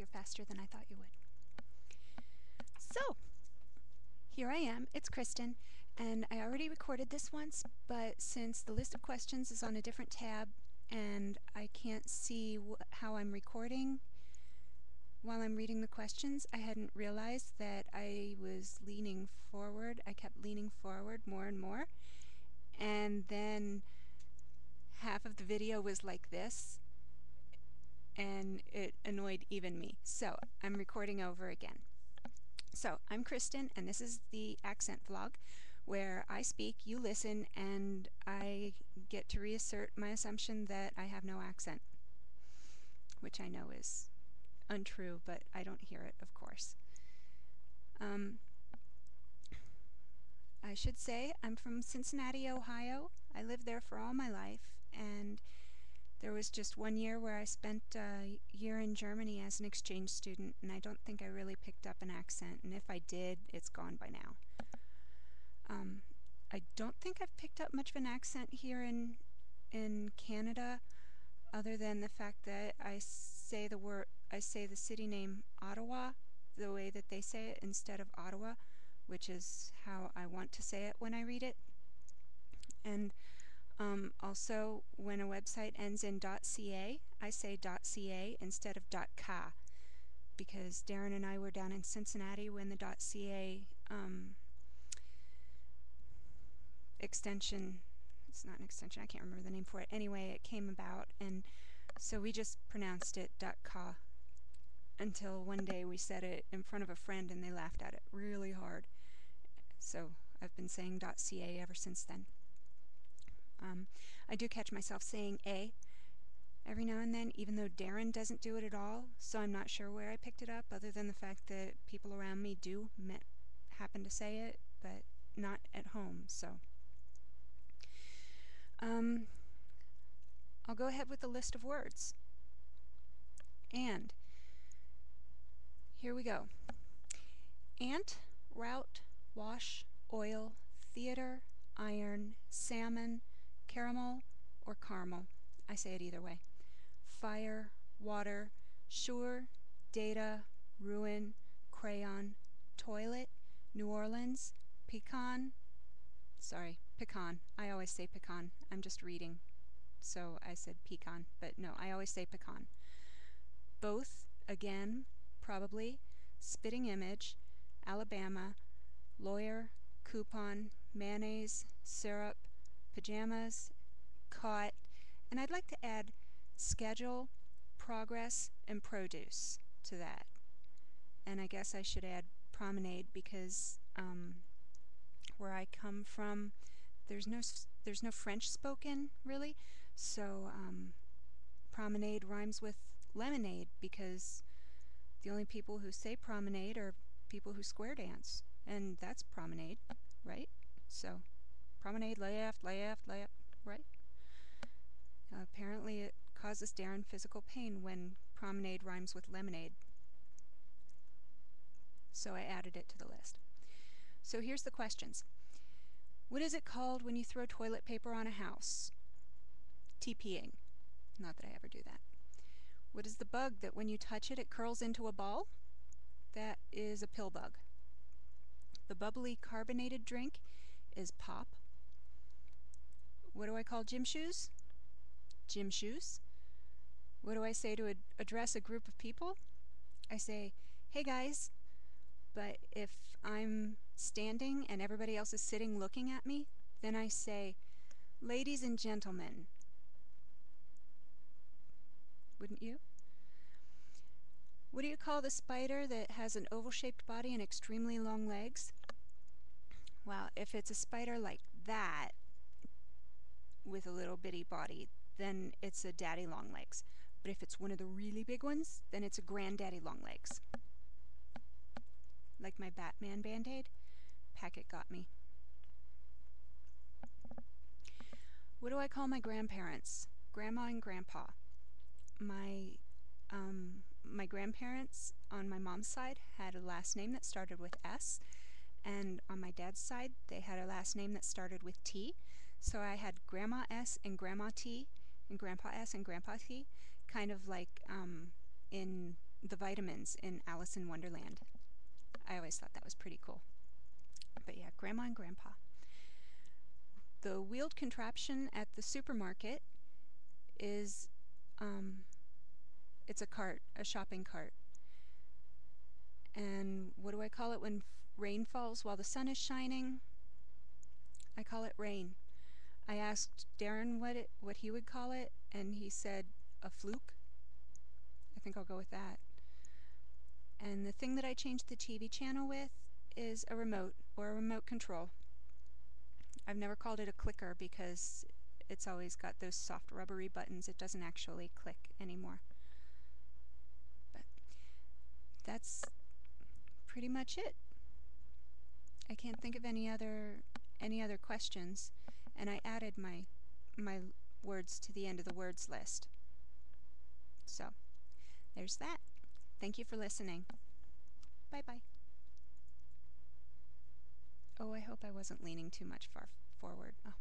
here faster than I thought you would. So, here I am. It's Kristen, and I already recorded this once, but since the list of questions is on a different tab and I can't see how I'm recording while I'm reading the questions, I hadn't realized that I was leaning forward. I kept leaning forward more and more, and then half of the video was like this, and it annoyed even me. So I'm recording over again. So I'm Kristen, and this is the accent vlog where I speak, you listen, and I get to reassert my assumption that I have no accent, which I know is untrue, but I don't hear it, of course. Um, I should say I'm from Cincinnati, Ohio. I lived there for all my life, and there was just one year where I spent a year in Germany as an exchange student, and I don't think I really picked up an accent, and if I did, it's gone by now. Um, I don't think I've picked up much of an accent here in in Canada, other than the fact that I say the word I say the city name Ottawa the way that they say it instead of Ottawa, which is how I want to say it when I read it. And um, also, when a website ends in .ca, I say .ca instead of .ca because Darren and I were down in Cincinnati when the .ca um, extension, it's not an extension, I can't remember the name for it. Anyway, it came about and so we just pronounced it .ca until one day we said it in front of a friend and they laughed at it really hard. So I've been saying .ca ever since then. Um, I do catch myself saying A every now and then, even though Darren doesn't do it at all, so I'm not sure where I picked it up, other than the fact that people around me do happen to say it, but not at home, so. Um, I'll go ahead with the list of words. And. Here we go. Ant, route, wash, oil, theater, iron, salmon, caramel, or caramel. I say it either way. Fire, water, sure, data, ruin, crayon, toilet, New Orleans, pecan, sorry, pecan. I always say pecan. I'm just reading. So I said pecan, but no, I always say pecan. Both, again, probably, spitting image, Alabama, lawyer, coupon, mayonnaise, syrup, pajamas, caught, and I'd like to add schedule, progress, and produce to that. And I guess I should add promenade because um, where I come from, there's no there's no French spoken really, so um, promenade rhymes with lemonade because the only people who say promenade are people who square dance, and that's promenade, right? So, promenade, left, left, left, right? Uh, apparently it causes Darren physical pain when promenade rhymes with lemonade. So I added it to the list. So here's the questions. What is it called when you throw toilet paper on a house? TPing. Not that I ever do that. What is the bug that when you touch it, it curls into a ball? That is a pill bug. The bubbly carbonated drink is pop. What do I call gym shoes? Gym shoes. What do I say to ad address a group of people? I say, hey guys. But if I'm standing and everybody else is sitting looking at me, then I say, ladies and gentlemen, wouldn't you? What do you call the spider that has an oval-shaped body and extremely long legs? Well, if it's a spider like that, with a little bitty body, then it's a daddy long legs. But if it's one of the really big ones, then it's a granddaddy long legs. Like my Batman Band-Aid, Packet got me. What do I call my grandparents? Grandma and Grandpa my um, my grandparents on my mom's side had a last name that started with S, and on my dad's side they had a last name that started with T. So I had Grandma S and Grandma T, and Grandpa S and Grandpa T, kind of like um, in the vitamins in Alice in Wonderland. I always thought that was pretty cool. But yeah, Grandma and Grandpa. The wheeled contraption at the supermarket is, um, it's a cart, a shopping cart. And what do I call it when rain falls while the sun is shining? I call it rain. I asked Darren what it, what he would call it, and he said a fluke. I think I'll go with that. And the thing that I changed the TV channel with is a remote or a remote control. I've never called it a clicker because it's always got those soft rubbery buttons. It doesn't actually click anymore. But that's pretty much it. I can't think of any other any other questions and I added my my words to the end of the words list. So, there's that. Thank you for listening. Bye-bye. Oh, I hope I wasn't leaning too much far forward. Oh.